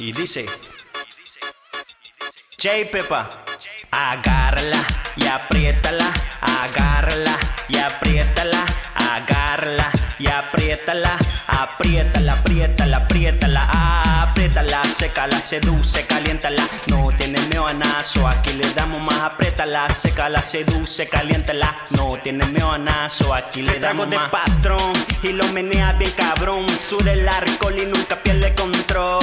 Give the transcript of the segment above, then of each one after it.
Y dice, J Pepa, agárrala y apriétala, agárrala y apriétala, agárrala y apriétala, apriétala, apriétala, apriétala, apriétala, sécala, seduce, caliéntala, no tiene meonazo, aquí le damos más, apriétala, sécala, seduce, caliéntala, no tiene meonazo, aquí le damos de patrón y lo menea bien cabrón, sube el alcohol y nunca pierde control,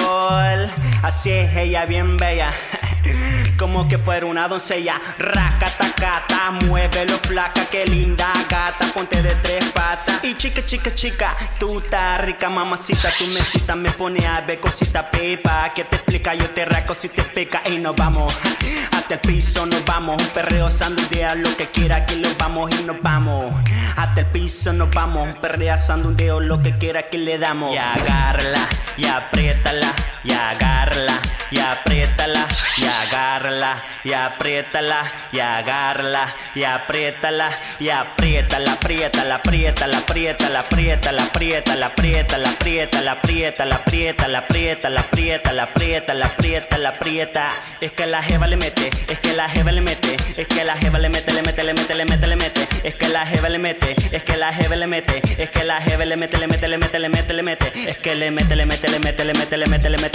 así es ella bien bella. Como que fuera una doncella, racatacata, muévelo flaca, qué linda gata, ponte de tres patas. Y chica, chica, chica, tú estás rica, mamacita, tu mesita me pone a ver cosita pepa. Que te explica, yo te raco si te peca y nos vamos. Hasta el piso nos vamos, un perreo lo que quiera que lo vamos y nos vamos. Hasta el piso nos vamos, un perreo sandundia, lo que quiera que le damos. Y agárrala, y apriétala, y agárrala, y apriétala, y agárrala, y apriétala, y agárrala, y apriétala, y apriétala, apriétala, apriétala, apriétala, apriétala, apriétala, apriétala, apriétala, apriétala, apriétala, apriétala, apriétala, apriétala, apriétala, aprieta. Es que la jeva le mete, es que la jeva le mete, es que la jeva le mete, le mete, le mete, le mete, le mete, es que la jeva le mete, es que la jeva le mete, es que la jeva le mete, le mete, le mete, le mete, le mete, es que le mete, le mete, le mete, le mete, le mete, le mete,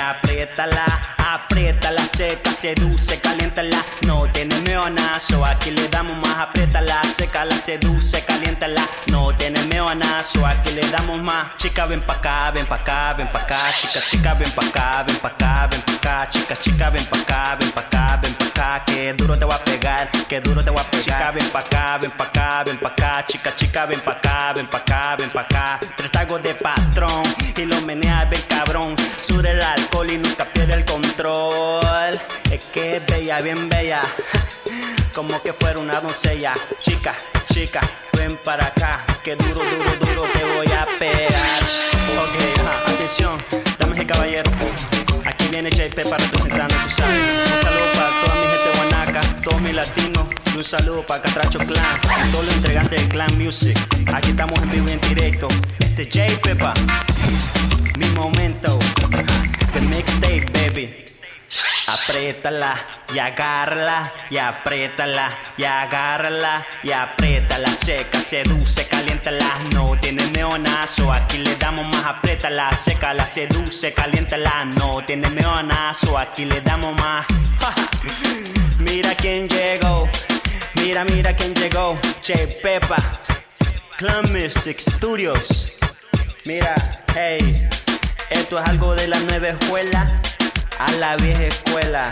apriétala, apriétala, seca, seduce, caliéntala, no tiene meonazo, aquí le damos más, apriétala, seca, la seduce, caliéntala, no tiene meonazo, aquí le damos más, chica, ven pa' acá, ven pa' acá, ven pa' acá, chica, chica, ven pa' acá, ven pa' acá, ven pa' acá, chica, chica, ven pa' acá, ven pa' acá, ven pa' acá, que duro te voy a pegar, que duro te voy a pegar, chica, ven pa' acá, ven pa' acá, ven pa' acá, chica, chica, ven pa' acá, ven pa' acá, ven pa' acá, tres tagos de patrón, y lo menea bien cabrón, el alcohol y nunca pierde el control, es que es bella, bien bella, como que fuera una doncella, chica, chica, ven para acá, que duro, duro, duro te voy a pegar, ok, ajá, atención, damas y caballeros, aquí viene JP para representando, tú sabes, un saludo para toda mi gente guanaca, todos mis latinos, un saludo para Catracho Clan, y todos los entregantes de Clan Music, aquí estamos en vivo y en directo, este es J Pepa, Apriétala y agárrala y apriétala y agárrala y apriétala. Seca, seduce, caliéntala, no tiene neonazo, aquí le damos más apriétala, seca, la seduce, caliéntala, no tiene neonazo, aquí le damos más. Mira quién llegó, mira, mira quién llegó, Che Pepa, Clan Music Studios. Mira, hey, esto es algo de la nueva escuela a la vieja escuela.